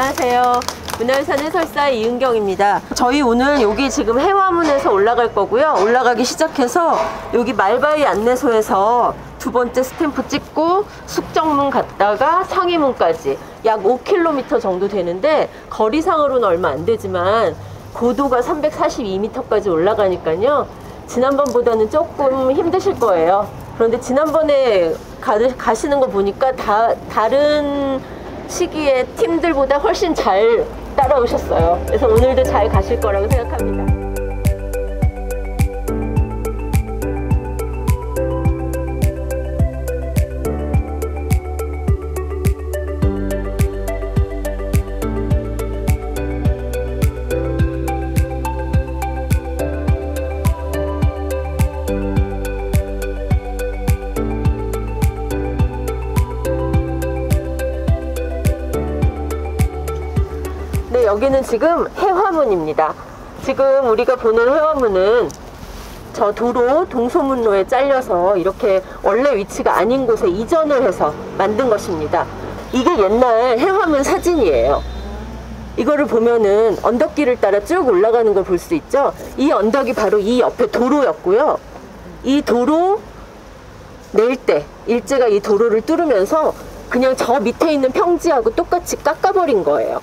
안녕하세요. 문화유산 해설사 이은경입니다. 저희 오늘 여기 지금 해화문에서 올라갈 거고요. 올라가기 시작해서 여기 말바위 안내소에서 두 번째 스탬프 찍고 숙정문 갔다가 상이문까지 약 5km 정도 되는데 거리상으로는 얼마 안 되지만 고도가 342m까지 올라가니까요. 지난번보다는 조금 힘드실 거예요. 그런데 지난번에 가, 가시는 거 보니까 다 다른 시기에 팀들보다 훨씬 잘 따라오셨어요. 그래서 오늘도 잘 가실 거라고 생각합니다. 여기는 지금 해화문입니다. 지금 우리가 보는 해화문은 저 도로 동소문로에 잘려서 이렇게 원래 위치가 아닌 곳에 이전을 해서 만든 것입니다. 이게 옛날 해화문 사진이에요. 이거를 보면은 언덕길을 따라 쭉 올라가는 걸 볼 수 있죠. 이 언덕이 바로 이 옆에 도로였고요. 이 도로 낼 때 일제가 이 도로를 뚫으면서 그냥 저 밑에 있는 평지하고 똑같이 깎아버린 거예요.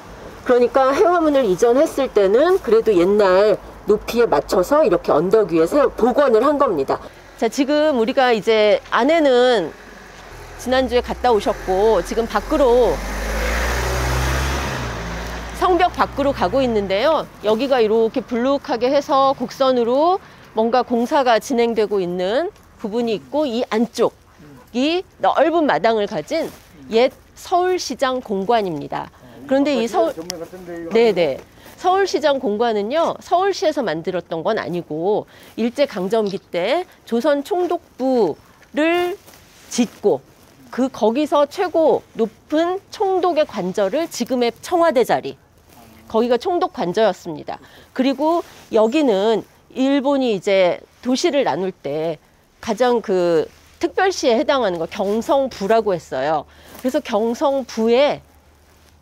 그러니까 해화문을 이전했을 때는 그래도 옛날 높이에 맞춰서 이렇게 언덕 위에서 복원을 한 겁니다. 자, 지금 우리가 이제 안에는 지난주에 갔다 오셨고 지금 밖으로 성벽 밖으로 가고 있는데요. 여기가 이렇게 불룩하게 해서 곡선으로 뭔가 공사가 진행되고 있는 부분이 있고 이 안쪽이 넓은 마당을 가진 옛 서울시장 공관입니다. 그런데 이 서울 네네 서울시장 공관은요 서울시에서 만들었던 건 아니고 일제 강점기 때 조선 총독부를 짓고 그 거기서 최고 높은 총독의 관저를 지금의 청와대 자리 거기가 총독 관저였습니다. 그리고 여기는 일본이 이제 도시를 나눌 때 가장 그 특별시에 해당하는 거 경성부라고 했어요. 그래서 경성부에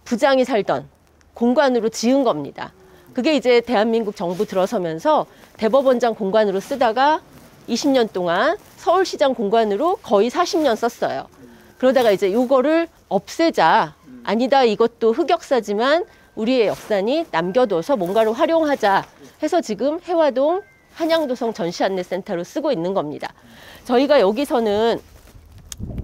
부장이 살던 공관으로 지은 겁니다. 그게 이제 대한민국 정부 들어서면서 대법원장 공관으로 쓰다가 20년 동안 서울시장 공관으로 거의 40년 썼어요. 그러다가 이제 이거를 없애자. 아니다. 이것도 흑역사지만 우리의 역사니 남겨둬서 뭔가를 활용하자 해서 지금 해화동 한양도성 전시안내센터로 쓰고 있는 겁니다. 저희가 여기서는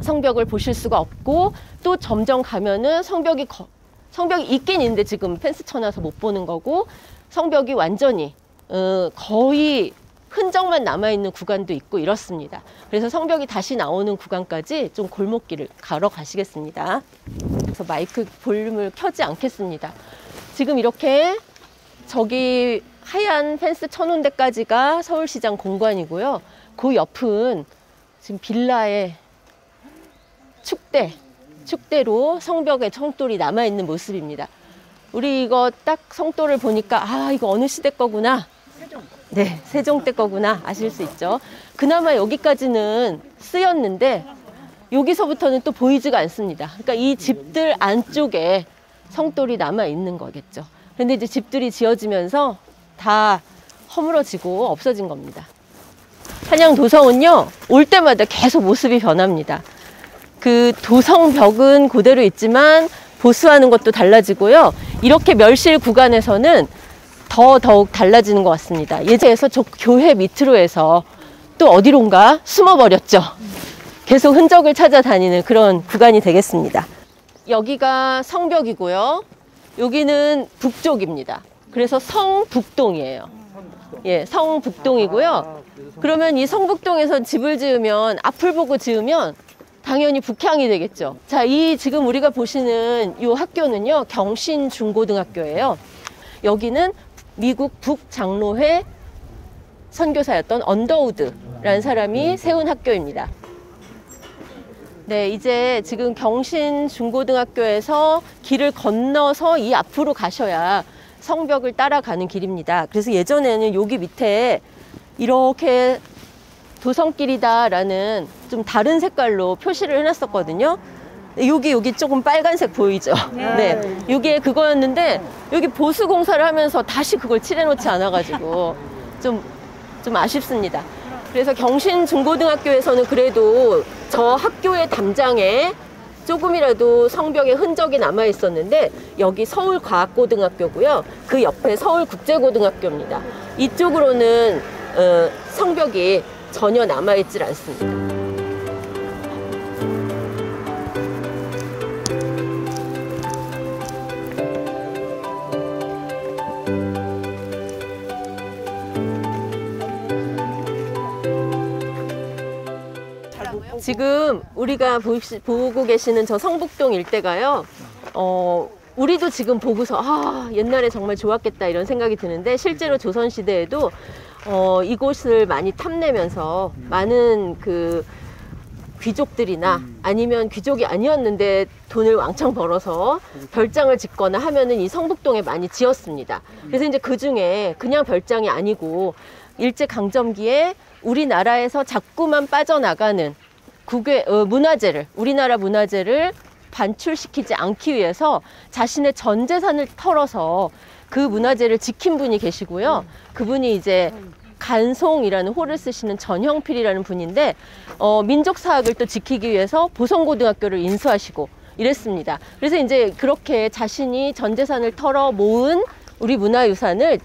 성벽을 보실 수가 없고 또 점점 가면은 성벽이 거, 성벽이 있긴 있는데 지금 펜스 쳐놔서 못 보는 거고 성벽이 완전히 어, 거의 흔적만 남아있는 구간도 있고 이렇습니다. 그래서 성벽이 다시 나오는 구간까지 좀 골목길을 가러 가시겠습니다. 그래서 마이크 볼륨을 켜지 않겠습니다. 지금 이렇게 저기 하얀 펜스 쳐놓은 데까지가 서울시장 공관이고요. 그 옆은 지금 빌라의 축대 축대로 성벽에 청돌이 남아있는 모습입니다. 우리 이거 딱 성돌을 보니까 아 이거 어느 시대 거구나. 네, 세종 때 거구나 아실 수 있죠. 그나마 여기까지는 쓰였는데 여기서부터는 또 보이지가 않습니다. 그러니까 이 집들 안쪽에 성돌이 남아 있는 거겠죠. 그런데 이제 집들이 지어지면서 다 허물어지고 없어진 겁니다. 한양 도성은요 올 때마다 계속 모습이 변합니다. 그 도성벽은 그대로 있지만 보수하는 것도 달라지고요. 이렇게 멸실 구간에서는 더 더욱 달라지는 것 같습니다. 예전에서 저 교회 밑으로 해서 또 어디론가 숨어버렸죠. 계속 흔적을 찾아다니는 그런 구간이 되겠습니다. 여기가 성벽이고요. 여기는 북쪽입니다. 그래서 성북동이에요. 예, 성북동이고요. 그러면 이 성북동에서 집을 지으면 앞을 보고 지으면 당연히 북향이 되겠죠. 자, 이 지금 우리가 보시는 이 학교는요, 경신중고등학교예요. 여기는 미국 북장로회 선교사였던 언더우드라는 사람이 세운 학교입니다. 네, 이제 지금 경신중고등학교에서 길을 건너서 이 앞으로 가셔야 성벽을 따라가는 길입니다. 그래서 예전에는 여기 밑에 이렇게 도성길이다라는 좀 다른 색깔로 표시를 해놨었거든요. 여기 여기 조금 빨간색 보이죠? 네. 이게 그거였는데 여기 보수 공사를 하면서 다시 그걸 칠해놓지 않아가지고 좀 좀 아쉽습니다. 그래서 경신 중고등학교에서는 그래도 저 학교의 담장에 조금이라도 성벽의 흔적이 남아 있었는데 여기 서울과학고등학교고요. 그 옆에 서울국제고등학교입니다. 이쪽으로는 어, 성벽이 전혀 남아 있질 않습니다. 지금 우리가 보고 계시는 저 성북동 일대가요. 어, 우리도 지금 보고서 아 옛날에 정말 좋았겠다 이런 생각이 드는데 실제로 조선 시대에도 어, 이곳을 많이 탐내면서 많은 그 귀족들이나 아니면 귀족이 아니었는데 돈을 왕창 벌어서 별장을 짓거나 하면은 이 성북동에 많이 지었습니다. 그래서 이제 그 중에 그냥 별장이 아니고 일제 강점기에 우리나라에서 자꾸만 빠져나가는 국외 어, 문화재를 우리나라 문화재를 반출시키지 않기 위해서 자신의 전 재산을 털어서 그 문화재를 지킨 분이 계시고요. 그분이 이제 간송이라는 호를 쓰시는 전형필이라는 분인데 어, 민족 사학을 또 지키기 위해서 보성고등학교를 인수하시고 이랬습니다. 그래서 이제 그렇게 자신이 전 재산을 털어 모은 우리 문화유산을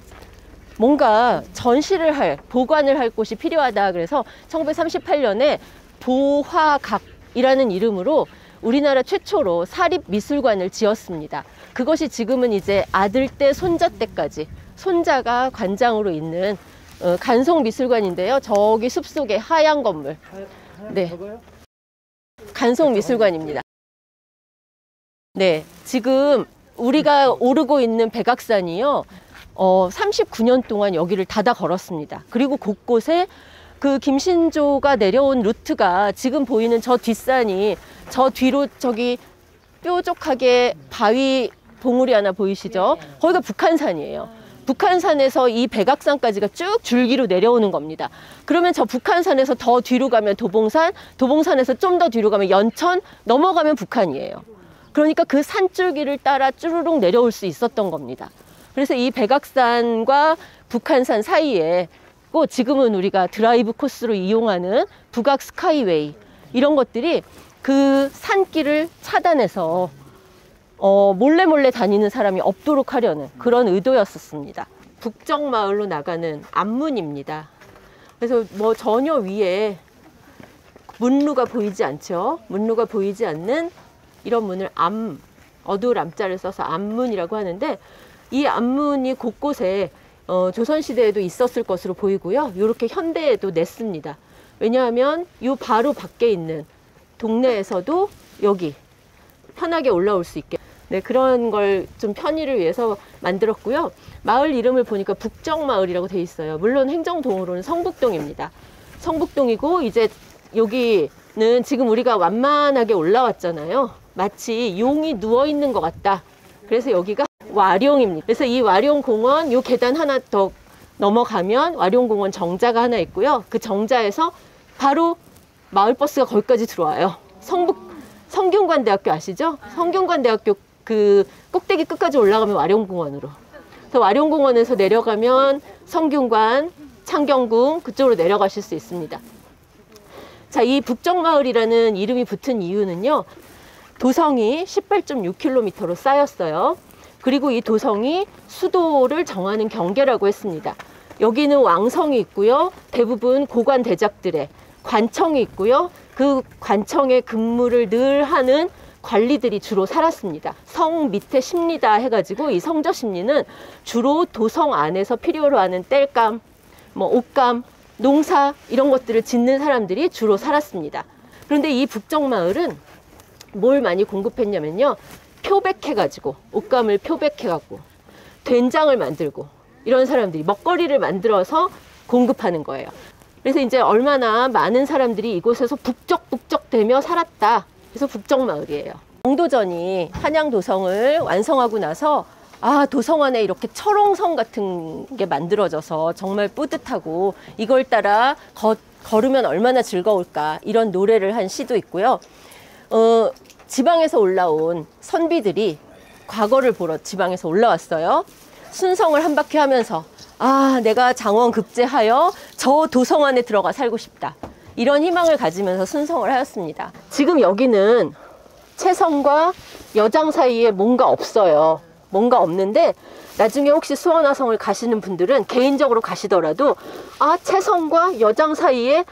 뭔가 전시를 할, 보관을 할 곳이 필요하다. 그래서 1938년에 보화각이라는 이름으로 우리나라 최초로 사립 미술관을 지었습니다. 그것이 지금은 이제 아들 때, 손자 때까지 손자가 관장으로 있는 어, 간송 미술관인데요. 저기 숲속에 하얀 건물. 네. 간송 미술관입니다. 네. 지금 우리가 오르고 있는 백악산이요. 어, 39년 동안 여기를 닫아 걸었습니다. 그리고 곳곳에 그 김신조가 내려온 루트가 지금 보이는 저 뒷산이 저 뒤로 저기 뾰족하게 바위 봉우리 하나 보이시죠? 거기가 북한산이에요. 북한산에서 이 백악산까지가 쭉 줄기로 내려오는 겁니다. 그러면 저 북한산에서 더 뒤로 가면 도봉산, 도봉산에서 좀 더 뒤로 가면 연천, 넘어가면 북한이에요. 그러니까 그 산줄기를 따라 쭈르륵 내려올 수 있었던 겁니다. 그래서 이 백악산과 북한산 사이에 꼭 지금은 우리가 드라이브 코스로 이용하는 북악 스카이웨이 이런 것들이 그 산길을 차단해서 어, 몰래 몰래 다니는 사람이 없도록 하려는 그런 의도였었습니다. 북정마을로 나가는 암문입니다. 그래서 뭐 전혀 위에 문루가 보이지 않죠. 문루가 보이지 않는 이런 문을 암, 어두울 암자를 써서 암문이라고 하는데 이 앞문이 곳곳에 어, 조선시대에도 있었을 것으로 보이고요. 이렇게 현대에도 냈습니다. 왜냐하면 이 바로 밖에 있는 동네에서도 여기 편하게 올라올 수 있게 네, 그런 걸 좀 편의를 위해서 만들었고요. 마을 이름을 보니까 북정마을이라고 돼 있어요. 물론 행정동으로는 성북동입니다. 성북동이고 이제 여기는 지금 우리가 완만하게 올라왔잖아요. 마치 용이 누워 있는 것 같다. 그래서 여기가 와룡입니다. 그래서 이 와룡공원 요 계단 하나 더 넘어가면 와룡공원 정자가 하나 있고요. 그 정자에서 바로 마을버스가 거기까지 들어와요. 성북 성균관대학교 아시죠? 성균관대학교 그 꼭대기 끝까지 올라가면 와룡공원으로. 그래서 와룡공원에서 내려가면 성균관, 창경궁 그쪽으로 내려가실 수 있습니다. 자, 이 북정마을이라는 이름이 붙은 이유는요. 도성이 18.6km로 쌓였어요. 그리고 이 도성이 수도를 정하는 경계라고 했습니다. 여기는 왕성이 있고요. 대부분 고관 대작들의 관청이 있고요. 그 관청의 근무를 늘 하는 관리들이 주로 살았습니다. 성 밑에 심리다 해가지고 이 성저 심리는 주로 도성 안에서 필요로 하는 땔감, 뭐 옷감, 농사 이런 것들을 짓는 사람들이 주로 살았습니다. 그런데 이 북정 마을은 뭘 많이 공급했냐면요. 표백해가지고 옷감을 표백해갖고 된장을 만들고 이런 사람들이 먹거리를 만들어서 공급하는 거예요. 그래서 이제 얼마나 많은 사람들이 이곳에서 북적북적대며 살았다. 그래서 북적마을이에요. 영도전이 한양 도성을 완성하고 나서 아 도성 안에 이렇게 철옹성 같은 게 만들어져서 정말 뿌듯하고 이걸 따라 거, 걸으면 얼마나 즐거울까 이런 노래를 한 시도 있고요. 어, 지방에서 올라온 선비들이 과거를 보러 지방에서 올라왔어요. 순성을 한 바퀴 하면서 아, 내가 장원 급제하여 저 도성 안에 들어가 살고 싶다. 이런 희망을 가지면서 순성을 하였습니다. 지금 여기는 채성과 여장 사이에 뭔가 없어요. 뭔가 없는데 나중에 혹시 수원화성을 가시는 분들은 개인적으로 가시더라도 아 채성과 여장 사이에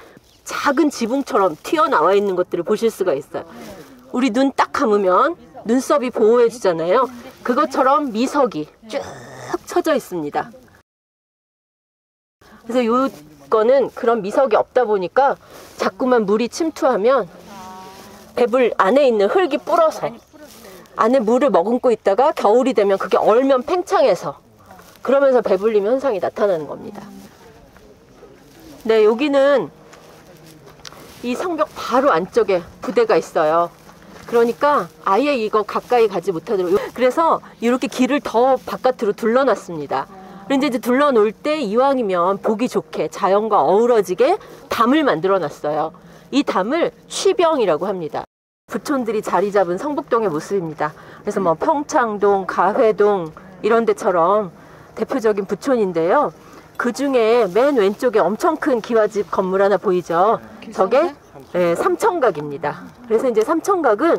작은 지붕처럼 튀어나와 있는 것들을 보실 수가 있어요. 우리 눈 딱 감으면 눈썹이 보호해 주잖아요. 그것처럼 미석이 쭉 쳐져 있습니다. 그래서 요 거는 그런 미석이 없다 보니까 자꾸만 물이 침투하면 배불 안에 있는 흙이 불어서 안에 물을 머금고 있다가 겨울이 되면 그게 얼면 팽창해서 그러면서 배불림 현상이 나타나는 겁니다. 네, 여기는 이 성벽 바로 안쪽에 부대가 있어요. 그러니까 아예 이거 가까이 가지 못하도록 그래서 이렇게 길을 더 바깥으로 둘러놨습니다. 그런데 이제 둘러놓을 때 이왕이면 보기 좋게 자연과 어우러지게 담을 만들어 놨어요. 이 담을 쉬병이라고 합니다. 부촌들이 자리 잡은 성북동의 모습입니다. 그래서 뭐 평창동, 가회동 이런 데처럼 대표적인 부촌인데요. 그 중에 맨 왼쪽에 엄청 큰 기와집 건물 하나 보이죠? 저게 네, 삼청각입니다. 그래서 이제 삼청각은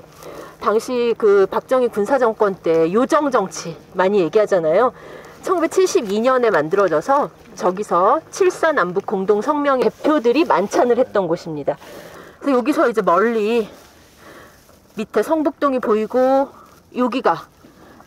당시 그 박정희 군사정권 때 요정 정치 많이 얘기하잖아요. 1972년에 만들어져서 저기서 칠사 남북 공동 성명 대표들이 만찬을 했던 곳입니다. 그래서 여기서 이제 멀리 밑에 성북동이 보이고 여기가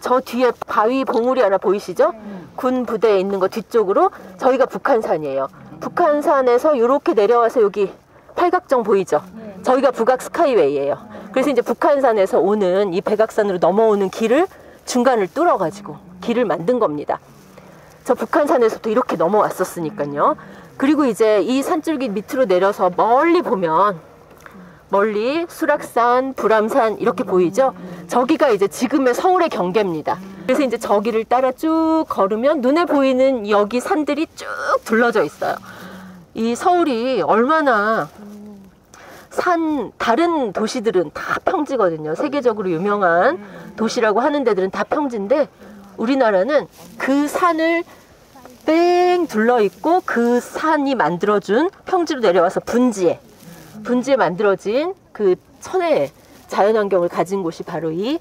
저 뒤에 바위 봉우리 하나 보이시죠? 군 부대에 있는 거 뒤쪽으로 저희가 북한산이에요. 북한산에서 이렇게 내려와서 여기 팔각정 보이죠? 저희가 북악 스카이웨이예요. 그래서 이제 북한산에서 오는 이 백악산으로 넘어오는 길을 중간을 뚫어가지고 길을 만든 겁니다. 저 북한산에서도 이렇게 넘어왔었으니까요. 그리고 이제 이 산줄기 밑으로 내려서 멀리 보면 멀리 수락산, 불암산 이렇게 보이죠? 저기가 이제 지금의 서울의 경계입니다. 그래서 이제 저기를 따라 쭉 걸으면 눈에 보이는 여기 산들이 쭉 둘러져 있어요. 이 서울이 얼마나 산 다른 도시들은 다 평지거든요. 세계적으로 유명한 도시라고 하는 데들은 다 평지인데 우리나라는 그 산을 뺑 둘러 있고 그 산이 만들어준 평지로 내려와서 분지에 분지에 만들어진 그 천혜의 자연환경을 가진 곳이 바로 이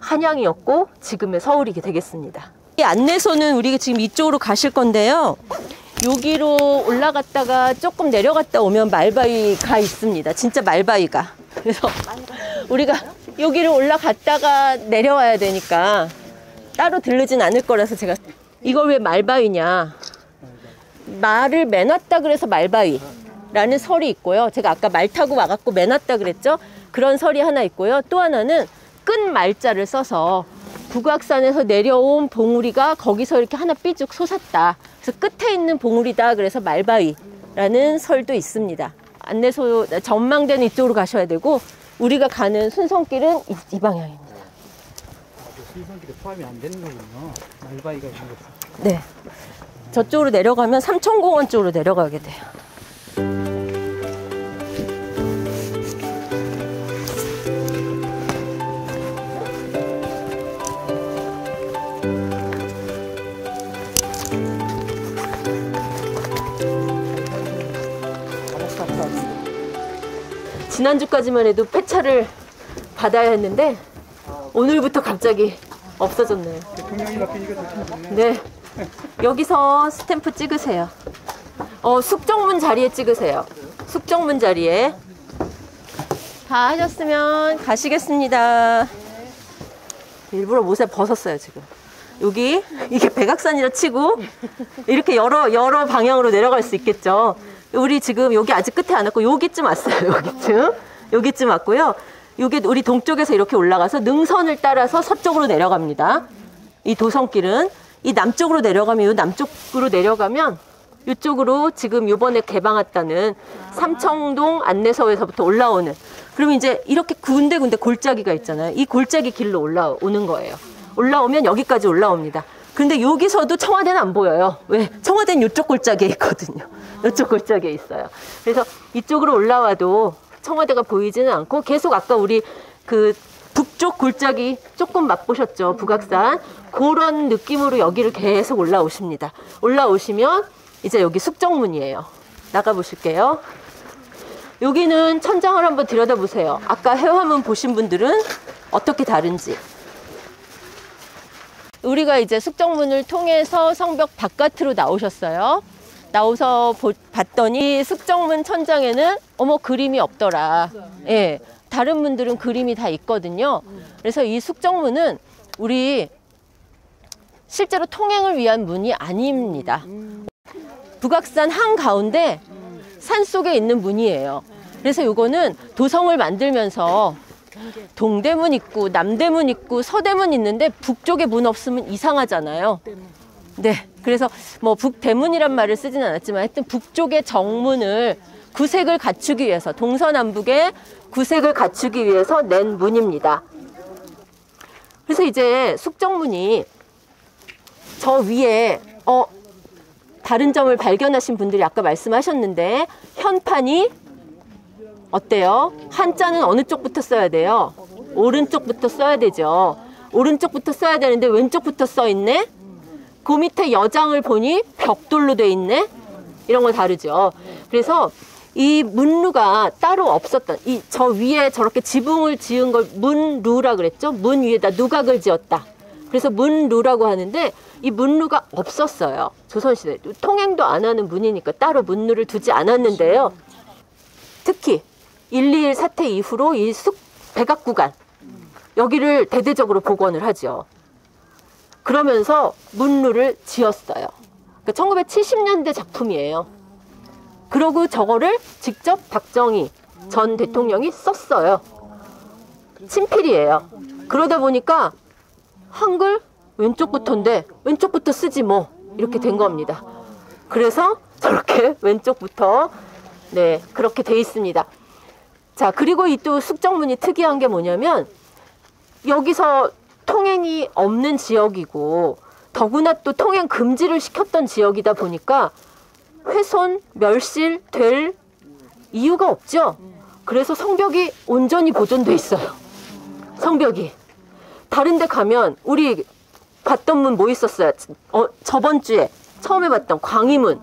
한양이었고 지금의 서울이 되겠습니다. 이 안내소는 우리가 지금 이쪽으로 가실 건데요. 여기로 올라갔다가 조금 내려갔다 오면 말바위가 있습니다. 진짜 말바위가. 그래서 우리가 여기를 올라갔다가 내려와야 되니까 따로 들르진 않을 거라서 제가 이걸 왜 말바위냐. 말을 매놨다 그래서 말바위. 라는 설이 있고요. 제가 아까 말 타고 와갖고 매놨다 그랬죠. 그런 설이 하나 있고요. 또 하나는 끈 말자를 써서 북악산에서 내려온 봉우리가 거기서 이렇게 하나 삐죽 솟았다. 그래서 끝에 있는 봉우리다. 그래서 말바위라는 설도 있습니다. 안내소 전망대는 이쪽으로 가셔야 되고 우리가 가는 순성길은 이, 이 방향입니다. 순성길에 포함이 안 되는 거군요. 말바위가 있는 거. 네. 저쪽으로 내려가면 삼천공원 쪽으로 내려가게 돼요. 지난주까지만 해도 폐차를 받아야 했는데 오늘부터 갑자기 없어졌네요. 네. 여기서 스탬프 찍으세요. 어, 숙정문 자리에 찍으세요. 숙정문 자리에. 다 하셨으면 가시겠습니다. 일부러 못에 벗었어요, 지금. 여기, 이게 백악산이라 치고, 이렇게 여러, 여러 방향으로 내려갈 수 있겠죠. 우리 지금 여기 아직 끝에 안 왔고, 여기쯤 왔어요, 여기쯤. 여기쯤 왔고요. 여기 우리 동쪽에서 이렇게 올라가서 능선을 따라서 서쪽으로 내려갑니다. 이 도성길은. 이 남쪽으로 내려가면, 이 남쪽으로 내려가면, 이쪽으로 지금 요번에 개방했다는 삼청동 안내서에서부터 올라오는 그러면 이제 이렇게 군데군데 골짜기가 있잖아요. 이 골짜기 길로 올라오는 거예요. 올라오면 여기까지 올라옵니다. 근데 여기서도 청와대는 안 보여요. 왜? 청와대는 이쪽 골짜기에 있거든요. 이쪽 골짜기에 있어요. 그래서 이쪽으로 올라와도 청와대가 보이지는 않고 계속 아까 우리 그 북쪽 골짜기 조금 맛보셨죠? 북악산. 그런 느낌으로 여기를 계속 올라오십니다. 올라오시면 이제 여기 숙정문이에요. 나가보실게요. 여기는 천장을 한번 들여다보세요. 아까 해화문 보신 분들은 어떻게 다른지. 우리가 이제 숙정문을 통해서 성벽 바깥으로 나오셨어요. 나와서 보- 봤더니 숙정문 천장에는 어머 그림이 없더라. 예. 다른 문들은 그림이 다 있거든요. 그래서 이 숙정문은 우리 실제로 통행을 위한 문이 아닙니다. 북악산 한 가운데 산 속에 있는 문이에요. 그래서 요거는 도성을 만들면서 동대문 있고 남대문 있고 서대문 있는데 북쪽에 문 없으면 이상하잖아요. 네. 그래서 뭐 북대문이란 말을 쓰진 않았지만 하여튼 북쪽의 정문을 구색을 갖추기 위해서 동서남북의 구색을 갖추기 위해서 낸 문입니다. 그래서 이제 숙정문이 저 위에 어 다른 점을 발견하신 분들이 아까 말씀하셨는데 현판이 어때요? 한자는 어느 쪽부터 써야 돼요? 오른쪽부터 써야 되죠. 오른쪽부터 써야 되는데 왼쪽부터 써 있네. 그 밑에 여장을 보니 벽돌로 돼 있네. 이런 거 다르죠. 그래서 이 문루가 따로 없었던 이 저 위에 저렇게 지붕을 지은 걸 문루라 그랬죠. 문 위에다 누각을 지었다. 그래서 문루라고 하는데 이 문루가 없었어요. 조선시대 통행도 안 하는 문이니까 따로 문루를 두지 않았는데요. 특히 121 사태 이후로 이숙 백악 구간 여기를 대대적으로 복원을 하죠. 그러면서 문루를 지었어요. 그러니까 1970년대 작품이에요. 그러고 저거를 직접 박정희 전 대통령이 썼어요. 친필이에요. 그러다 보니까 한글 왼쪽부터인데 왼쪽부터 쓰지 뭐 이렇게 된 겁니다. 그래서 저렇게 왼쪽부터 네 그렇게 돼 있습니다. 자 그리고 이 또 숙정문이 특이한 게 뭐냐면 여기서 통행이 없는 지역이고 더구나 또 통행 금지를 시켰던 지역이다 보니까 훼손, 멸실 될 이유가 없죠. 그래서 성벽이 온전히 보존돼 있어요. 성벽이. 다른 데 가면 우리 봤던 문 뭐 있었어요? 어, 저번 주에 처음에 봤던 광희문.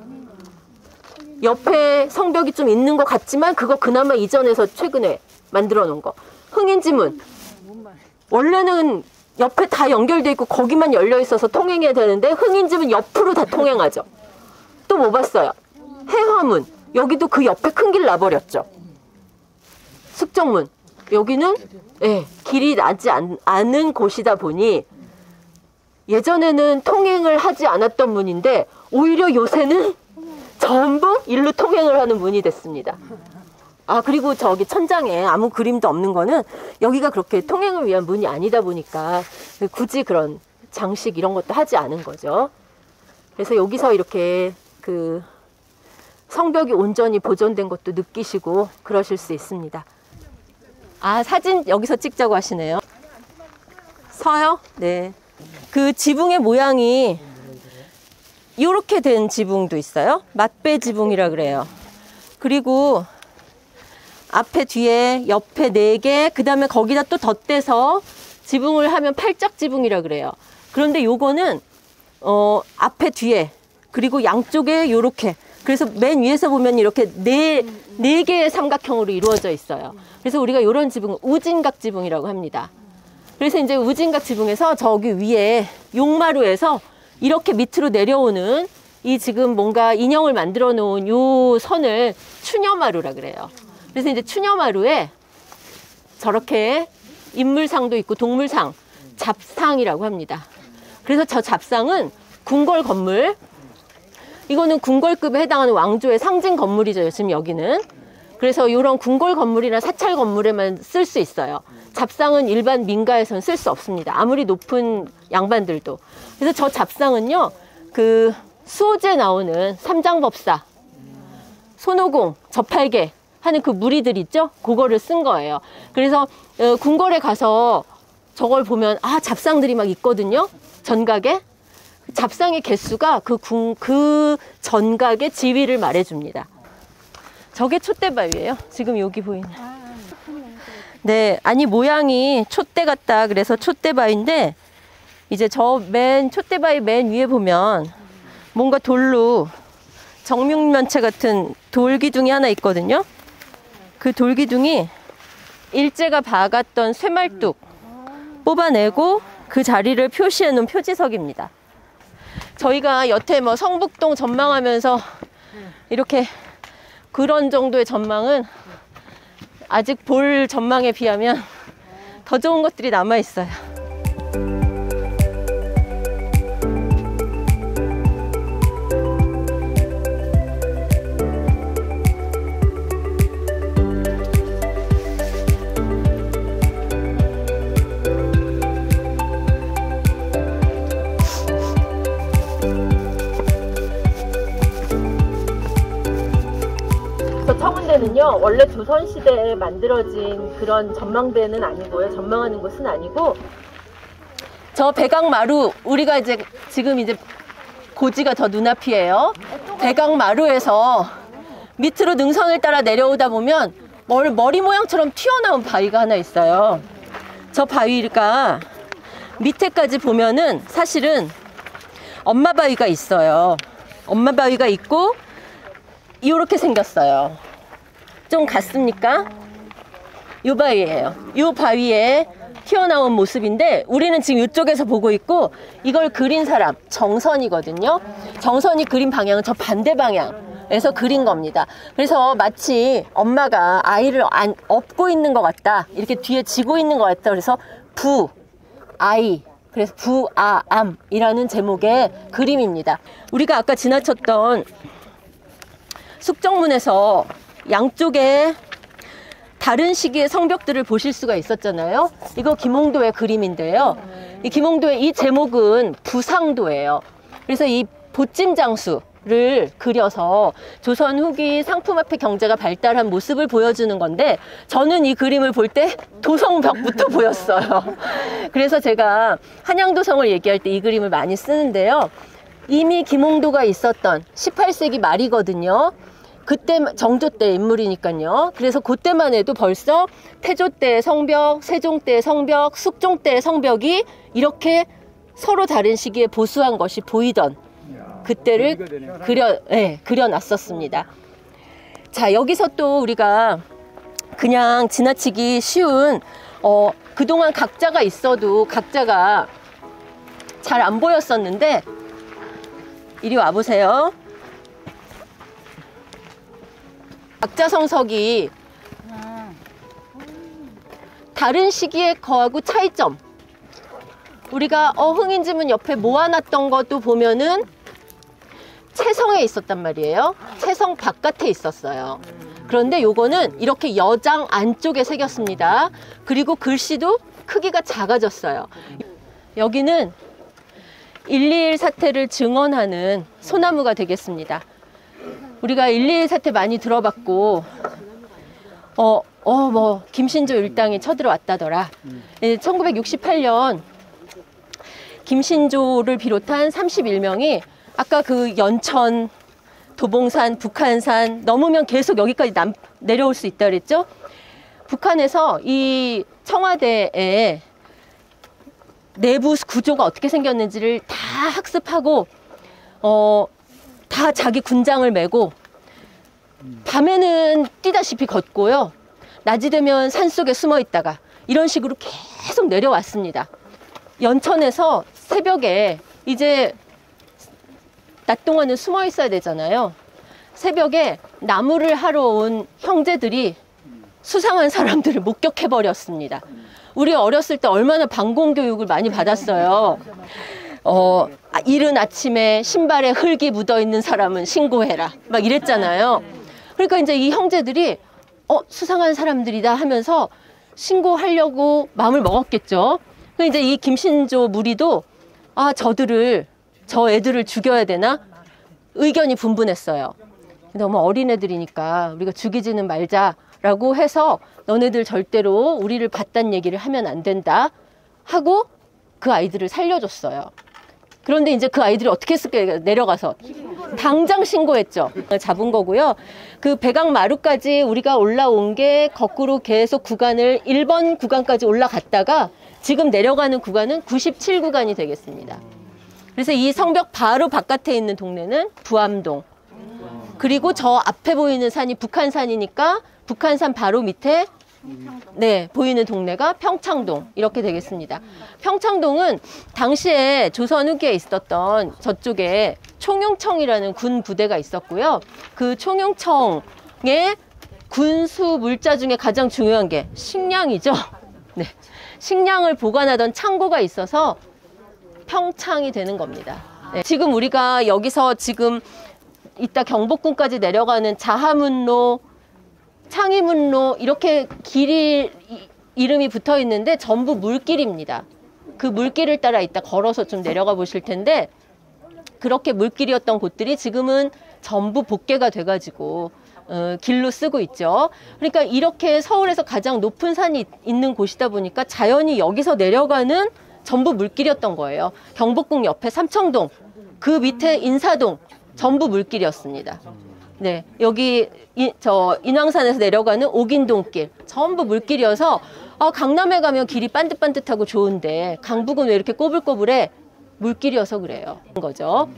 옆에 성벽이 좀 있는 것 같지만 그거 그나마 이전에서 최근에 만들어 놓은 거. 흥인지문. 원래는 옆에 다 연결돼 있고 거기만 열려 있어서 통행해야 되는데 흥인지문 옆으로 다 통행하죠. 또 뭐 봤어요? 해화문. 여기도 그 옆에 큰길 놔버렸죠. 숙정문. 여기는 예, 길이 나지 않, 않은 곳이다 보니 예전에는 통행을 하지 않았던 문인데 오히려 요새는 전부 일로 통행을 하는 문이 됐습니다. 아 그리고 저기 천장에 아무 그림도 없는 거는 여기가 그렇게 통행을 위한 문이 아니다 보니까 굳이 그런 장식 이런 것도 하지 않은 거죠. 그래서 여기서 이렇게 그 성벽이 온전히 보존된 것도 느끼시고 그러실 수 있습니다. 아 사진 여기서 찍자고 하시네요. 서요? 네. 그 지붕의 모양이 이렇게 된 지붕도 있어요. 맞배 지붕이라 그래요. 그리고 앞에 뒤에 옆에 네 개, 그 다음에 거기다 또 덧대서 지붕을 하면 팔짝 지붕이라 그래요. 그런데 요거는 어 앞에 뒤에 그리고 양쪽에 요렇게 그래서 맨 위에서 보면 이렇게 네, 네 개의 삼각형으로 이루어져 있어요. 그래서 우리가 요런 지붕을 우진각 지붕이라고 합니다. 그래서 이제 우진각 지붕에서 저기 위에 용마루에서 이렇게 밑으로 내려오는 이 지금 뭔가 인형을 만들어 놓은 요 선을 추녀마루라 그래요. 그래서 이제 추녀마루에 저렇게 인물상도 있고 동물상, 잡상이라고 합니다. 그래서 저 잡상은 궁궐 건물, 이거는 궁궐급에 해당하는 왕조의 상징 건물이죠. 지금 여기는. 그래서 이런 궁궐 건물이나 사찰 건물에만 쓸 수 있어요. 잡상은 일반 민가에서는 쓸 수 없습니다. 아무리 높은 양반들도. 그래서 저 잡상은요, 그 수호지에 나오는 삼장법사, 손오공, 저팔계 하는 그 무리들 있죠? 그거를 쓴 거예요. 그래서 어, 궁궐에 가서 저걸 보면 아 잡상들이 막 있거든요. 전각에 잡상의 개수가 그, 궁, 그 전각의 지위를 말해줍니다. 저게 촛대바위예요. 지금 여기 보이는. 네, 아니 모양이 촛대 같다. 그래서 촛대바위인데 이제 저 맨 촛대바위 맨 위에 보면 뭔가 돌로 정육면체 같은 돌 기둥이 하나 있거든요. 그 돌 기둥이 일제가 박았던 쇠말뚝 뽑아내고 그 자리를 표시해 놓은 표지석입니다. 저희가 여태 뭐 성북동 전망하면서 이렇게 그런 정도의 전망은 아직 볼 전망에 비하면 더 좋은 것들이 남아 있어요. 저 청운대는요 원래 조선 시대에 만들어진 그런 전망대는 아니고요. 전망하는 곳은 아니고 저 배강마루 우리가 이제 지금 이제 고지가 더 눈앞이에요. 배강마루에서 밑으로 능선을 따라 내려오다 보면 머리, 머리 모양처럼 튀어나온 바위가 하나 있어요. 저 바위가 밑에까지 보면은 사실은 엄마 바위가 있어요. 엄마 바위가 있고 이렇게 생겼어요. 좀 같습니까? 요 바위예요. 요 바위에 튀어나온 모습인데 우리는 지금 이쪽에서 보고 있고 이걸 그린 사람 정선이거든요. 정선이 그린 방향은 저 반대 방향에서 그린 겁니다. 그래서 마치 엄마가 아이를 안, 업고 있는 것 같다. 이렇게 뒤에 지고 있는 것 같다. 그래서 부, 아이, 그래서 부아암이라는 제목의 그림입니다. 우리가 아까 지나쳤던 숙정문에서 양쪽에 다른 시기의 성벽들을 보실 수가 있었잖아요. 이거 김홍도의 그림인데요. 이 김홍도의 이 제목은 부상도예요. 그래서 이 보찜장수 를 그려서 조선 후기 상품화폐 경제가 발달한 모습을 보여주는 건데 저는 이 그림을 볼 때 도성벽부터 보였어요. 그래서 제가 한양도성을 얘기할 때 이 그림을 많이 쓰는데요. 이미 김홍도가 있었던 18세기 말이거든요. 그때 정조 때 인물이니까요. 그래서 그때만 해도 벌써 태조 때 성벽, 세종 때 성벽, 숙종 때 성벽이 이렇게 서로 다른 시기에 보수한 것이 보이던 그때를 그려 예, 그려 놨었습니다. 자, 여기서 또 우리가 그냥 지나치기 쉬운 어, 그동안 각자가 있어도 각자가 잘 안 보였었는데 이리 와 보세요. 각자 성석이 다른 시기에 거하고 차이점. 우리가 어 흥인지문 옆에 모아놨던 것도 보면은 채성에 있었단 말이에요. 채성 바깥에 있었어요. 그런데 요거는 이렇게 여장 안쪽에 새겼습니다. 그리고 글씨도 크기가 작아졌어요. 여기는 121 사태를 증언하는 소나무가 되겠습니다. 우리가 121 사태 많이 들어봤고, 어, 어, 뭐, 김신조 일당이 쳐들어왔다더라. 1968년 김신조를 비롯한 31명이 아까 그 연천, 도봉산, 북한산 넘으면 계속 여기까지 남, 내려올 수 있다 그랬죠? 북한에서 이 청와대에 내부 구조가 어떻게 생겼는지를 다 학습하고 어, 다 자기 군장을 메고 밤에는 뛰다시피 걷고요. 낮이 되면 산속에 숨어 있다가 이런 식으로 계속 내려왔습니다. 연천에서 새벽에 이제 낮 동안은 숨어 있어야 되잖아요. 새벽에 나무를 하러 온 형제들이 수상한 사람들을 목격해 버렸습니다. 우리 어렸을 때 얼마나 방공 교육을 많이 받았어요. 어, 아, 이른 아침에 신발에 흙이 묻어 있는 사람은 신고해라. 막 이랬잖아요. 그러니까 이제 이 형제들이 어, 수상한 사람들이다 하면서 신고하려고 마음을 먹었겠죠. 그 이제 이 김신조 무리도 아, 저들을 저 애들을 죽여야 되나? 의견이 분분했어요. 너무 어린 애들이니까 우리가 죽이지는 말자라고 해서 너네들 절대로 우리를 봤단 얘기를 하면 안 된다 하고 그 아이들을 살려줬어요. 그런데 이제 그 아이들이 어떻게 했을까 내려가서 당장 신고했죠. 잡은 거고요. 그 배강 마루까지 우리가 올라온 게 거꾸로 계속 구간을 1번 구간까지 올라갔다가 지금 내려가는 구간은 97구간이 되겠습니다. 그래서 이 성벽 바로 바깥에 있는 동네는 부암동. 그리고 저 앞에 보이는 산이 북한산이니까 북한산 바로 밑에 네, 보이는 동네가 평창동 이렇게 되겠습니다. 평창동은 당시에 조선 후기에 있었던 저쪽에 총용청이라는 군 부대가 있었고요. 그 총용청의 군수 물자 중에 가장 중요한 게 식량이죠. 네. 식량을 보관하던 창고가 있어서 평창이 되는 겁니다. 네. 지금 우리가 여기서 지금 이따 경복궁까지 내려가는 자하문로, 창의문로 이렇게 길이 이- 이름이 붙어 있는데 전부 물길입니다. 그 물길을 따라 이따 걸어서 좀 내려가 보실 텐데 그렇게 물길이었던 곳들이 지금은 전부 복개가 돼가지고 어, 길로 쓰고 있죠. 그러니까 이렇게 서울에서 가장 높은 산이 있- 있는 곳이다 보니까 자연히 여기서 내려가는 전부 물길이었던 거예요. 경복궁 옆에 삼청동, 그 밑에 인사동 전부 물길이었습니다. 네, 여기 이, 저 인왕산에서 내려가는 옥인동길 전부 물길이어서 아, 강남에 가면 길이 반듯반듯하고 좋은데 강북은 왜 이렇게 꼬불꼬불해? 물길이어서 그래요. 거죠.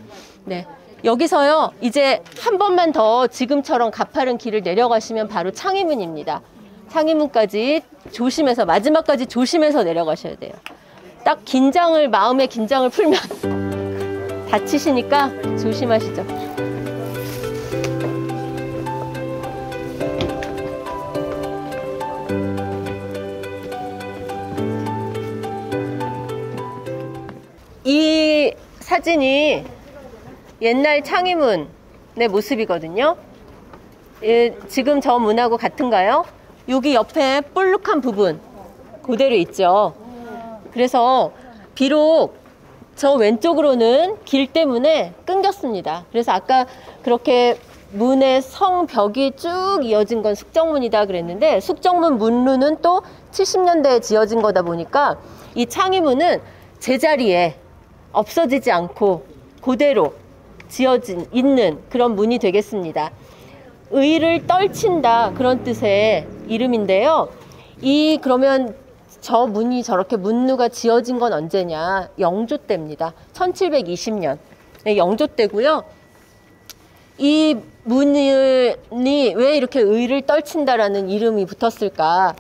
네. 여기서요, 이제 한 번만 더 지금처럼 가파른 길을 내려가시면 바로 창의문입니다. 창의문까지 조심해서, 마지막까지 조심해서 내려가셔야 돼요. 딱 긴장을, 마음의 긴장을 풀면 다치시니까 조심하시죠. 이 사진이 옛날 창의문의 모습이거든요. 예, 지금 저 문하고 같은가요? 여기 옆에 볼록한 부분 그대로 있죠. 그래서 비록 저 왼쪽으로는 길 때문에 끊겼습니다. 그래서 아까 그렇게 문의 성벽이 쭉 이어진 건 숙정문이다 그랬는데 숙정문 문루는 또 70년대에 지어진 거다 보니까 이 창의문은 제자리에 없어지지 않고 그대로 지어진 있는 그런 문이 되겠습니다. 의를 떨친다 그런 뜻의 이름인데요. 이 그러면 저 문이 저렇게 문루가 지어진 건 언제냐? 영조 때입니다. 1720년. 네, 영조 때고요. 이 문이 왜 이렇게 의를 떨친다라는 이름이 붙었을까?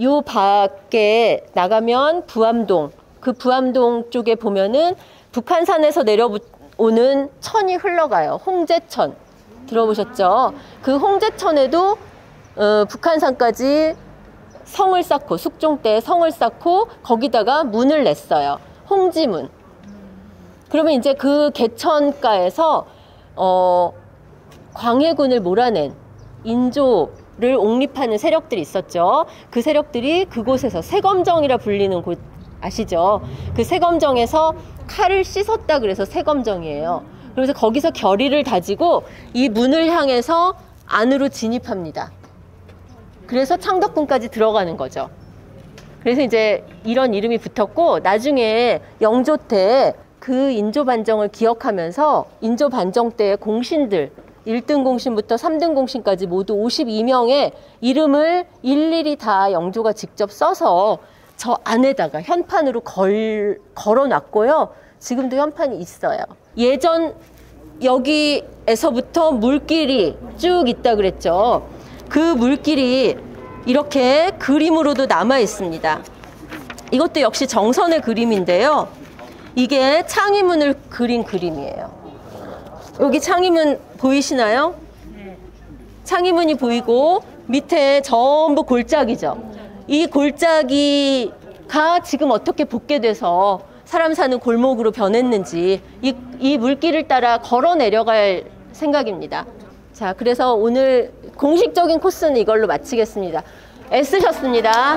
요 밖에 나가면 부암동, 그 부암동 쪽에 보면은 북한산에서 내려오는 천이 흘러가요. 홍제천. 들어보셨죠? 그 홍제천에도 어, 북한산까지 성을 쌓고 숙종 때 성을 쌓고 거기다가 문을 냈어요. 홍지문. 그러면 이제 그 개천가에서 어 광해군을 몰아낸 인조를 옹립하는 세력들이 있었죠. 그 세력들이 그곳에서 세검정이라 불리는 곳 아시죠? 그 세검정에서 칼을 씻었다 그래서 세검정이에요. 그래서 거기서 결의를 다지고 이 문을 향해서 안으로 진입합니다. 그래서 창덕궁까지 들어가는 거죠. 그래서 이제 이런 이름이 붙었고 나중에 영조 때 그 인조 반정을 기억하면서 인조 반정 때의 공신들 1등 공신부터 3등 공신까지 모두 52명의 이름을 일일이 다 영조가 직접 써서 저 안에다가 현판으로 걸, 걸어 놨고요. 지금도 현판이 있어요. 예전 여기에서부터 물길이 쭉 있다 그랬죠. 그 물길이 이렇게 그림으로도 남아 있습니다. 이것도 역시 정선의 그림인데요. 이게 창의문을 그린 그림이에요. 여기 창의문 보이시나요? 창의문이 보이고 밑에 전부 골짜기죠. 이 골짜기가 지금 어떻게 복개돼서 사람 사는 골목으로 변했는지 이, 이 물길을 따라 걸어 내려갈 생각입니다. 자, 그래서 오늘 공식적인 코스는 이걸로 마치겠습니다. 애쓰셨습니다.